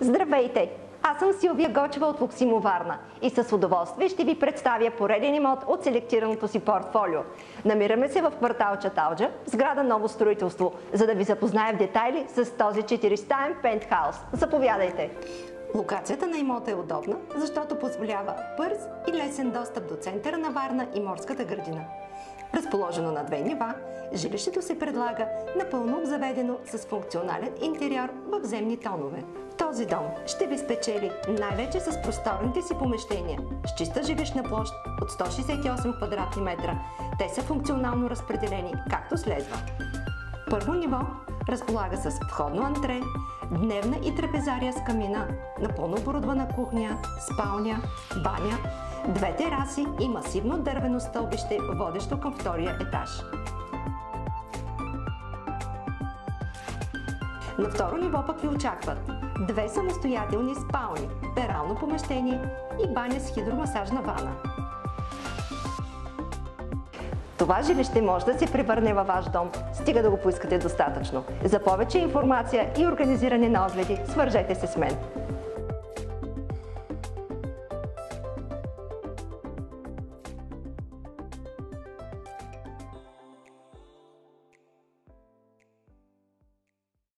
Здравейте! Аз съм Силвия Гочева от Луксимо Варна и с удоволствие ще ви представя пореден имот от селектираното си портфолио. Намираме се в квартал Чаталджа, сграда ново строителство, за да ви запозная в детайли с този 4-стаен пентхаус. Заповядайте! Локацията на имота е удобна, защото позволява бърз и лесен достъп до центъра на Варна и морската градина. Разположено на две нива, жилището се предлага напълно обзаведено с функционален интериор в земни тонове. Този дом ще ви спечели най-вече с просторните си помещения, с чиста жилищна площ от 168 квадратни метра. Те са функционално разпределени както следва. Първо ниво разполага с входно антре, дневна и трапезария с камина, напълно оборудвана кухня, спалня, баня, две тераси и масивно дървено стълбище, водещо към втория етаж. На второ ниво пък ви очакват две самостоятелни спални, перално помещение и баня с хидромасажна вана. Това жилище може да се превърне във ваш дом, стига да го поискате достатъчно. За повече информация и организиране на огледи, свържете се с мен.